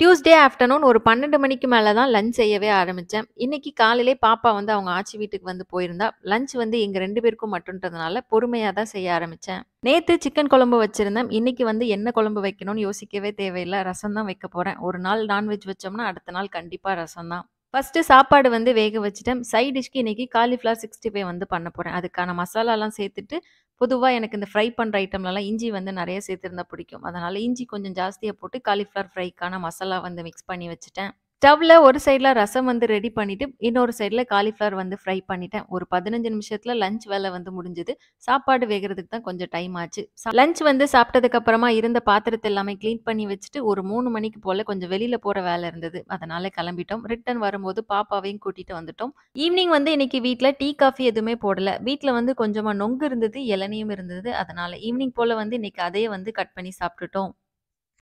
Tuesday afternoon ஒரு 12 மணிக்கு மேலே தான் லஞ்ச் செய்யவே ஆரம்பித்தேன் இன்னைக்கு காலையிலே பாப்பா வந்து அவங்க ஆச்சி வீட்டுக்கு வந்து போயிருந்தா. லஞ்ச் வந்து எங்கள் ரெண்டு பேருக்கும் மட்டுன்றதுனால பொறுமையாக தான் செய்ய ஆரம்பித்தேன் நேற்று சிக்கன் குழம்பு வச்சுருந்தேன். இன்றைக்கி வந்து என்ன குழம்பு வைக்கணும்னு யோசிக்கவே தேவையில்லை. ரசம் தான் வைக்க போகிறேன் ஒரு நாள் நான்வெஜ் வச்சோம்னா, அடுத்த நாள் கண்டிப்பாக ரசம் தான். ஃபர்ஸ்ட்டு சாப்பாடு வந்து வேக வச்சுட்டேன். சைட் டிஷ்க்கு இன்றைக்கி காலிஃப்ளவர் 65 வந்து பண்ண போகிறேன் அதுக்கான மசாலாலாம் சேர்த்துட்டு, பொதுவாக எனக்கு இந்த ஃப்ரை பண்ணுற ஐட்டம்லலாம் இஞ்சி வந்து நிறைய சேர்த்துருந்தா பிடிக்கும். அதனால் இஞ்சி கொஞ்சம் ஜாஸ்தியாக போட்டு காலிஃப்ளவர் ஃப்ரைக்கான மசாலா வந்து மிக்ஸ் பண்ணி வச்சுட்டேன். ஸ்டவ்வில் ஒரு சைடில் ரசம் வந்து ரெடி பண்ணிவிட்டு இன்னொரு சைடில் காலிஃப்ளவர் வந்து ஃப்ரை பண்ணிட்டேன். ஒரு பதினஞ்சு நிமிஷத்தில் லஞ்ச் வேலை வந்து முடிஞ்சது. சாப்பாடு வேகிறதுக்கு தான் கொஞ்சம் டைம் ஆச்சு. லஞ்ச் வந்து சாப்பிட்டதுக்கப்புறமா இருந்த பாத்திரத்தை எல்லாமே க்ளீன் பண்ணி வச்சுட்டு, ஒரு மூணு மணிக்கு போல் கொஞ்சம் வெளியில் போகிற வேலை இருந்தது. அதனால் கிளம்பிட்டோம். ரிட்டர்ன் வரும்போது பாப்பாவையும் கூட்டிகிட்டு வந்துட்டோம். ஈவினிங் வந்து இன்னைக்கு வீட்டில் டீ, காஃபி எதுவுமே போடலை வீட்டில் வந்து கொஞ்சமாக நொங்கு இருந்தது, இளநியும் இருந்தது. அதனால் ஈவினிங் போல் வந்து இன்னைக்கு அதையே வந்து கட் பண்ணி சாப்பிட்டுட்டோம்.